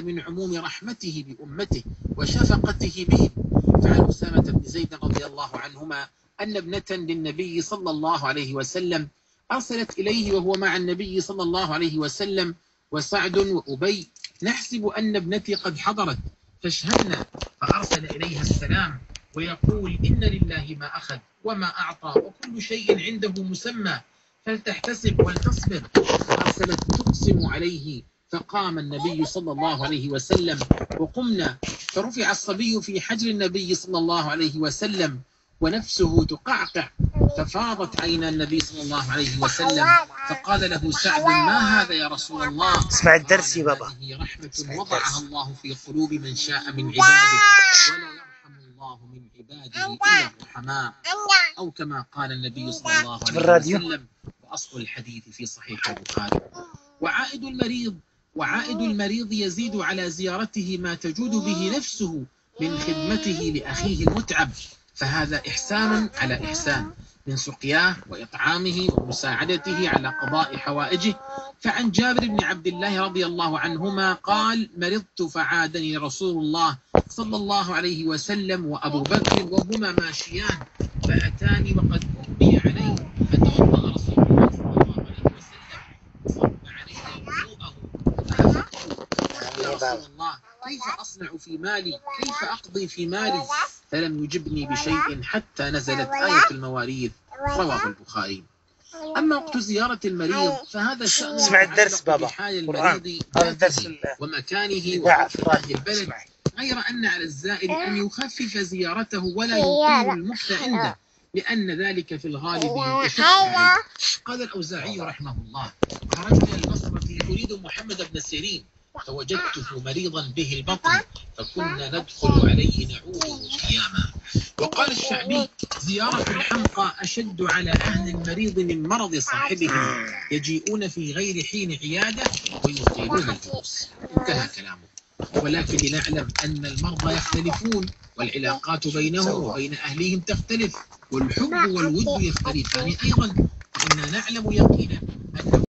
من عموم رحمته بأمته وشفقته بهم. فعن أسامة بن زيد رضي الله عنهما أن ابنة للنبي صلى الله عليه وسلم أرسلت إليه وهو مع النبي صلى الله عليه وسلم وسعد وأبي. نحسب أن ابنتي قد حضرت. فاشهدنا. فأرسل إليها السلام ويقول إن لله ما أخذ وما أعطى وكل شيء عنده مسمى. فلتحتسب ولتصبر. فأرسلت تقسم عليه فقام النبي صلى الله عليه وسلم وقمنا فرفع الصبي في حجر النبي صلى الله عليه وسلم ونفسه تقعقع ففاضت عين النبي صلى الله عليه وسلم فقال له سعد ما هذا يا رسول الله اسمع الدرس يا بابا هذه رحمة وضعها. الله في قلوب من شاء من عباده ولا يرحم الله من عباده إلا الرحماء أو كما قال النبي صلى الله عليه. وسلم وأصل الحديث في صحيح البخاري وعائد المريض وعائد المريض يزيد على زيارته ما تجود به نفسه من خدمته لأخيه المتعب. فهذا إحسان على إحسان. من سقياه وإطعامه ومساعدته على قضاء حوائجه. فعن جابر بن عبد الله رضي الله عنهما قال مرضت فعادني رسول الله صلى الله عليه وسلم وأبو بكر وهما ماشيان فأتاني وقد أغمي عليه فتوضأ رسول الله صلى الله عليه وسلم وصب علي وضوءه فأخذت يا رسول الله. كيف أصنع في مالي؟ كيف أقضي في مالي؟ فلم يجبني بشيء حتى نزلت آية المواريث. رواه البخاري. أما وقت زيارة المريض فهذا شأن اسمع الدرس بابا. المريض هذا الدرس ومكانه الراديو البلد. غير أن على الزائر أن يخفف زيارته ولا يقيم المكت عنده لأن ذلك في الغالب قال الأوزاعي رحمه الله. خرجت إلى البصرة أريد محمد بن سيرين. فوجدته مريضا به البطن فكنا ندخل عليه نعوده قياما. وقال الشعبي زيارة الحمقى أشد على أهل المريض من مرض صاحبهم. يجيئون في غير حين عيادة ويطيلون الجلوس. انتهى كلامه. ولكن لنعلم أن المرضى يختلفون والعلاقات بينهم وبين أهليهم تختلف والحب والود يختلفان أيضا. وإنا نعلم يقينا أن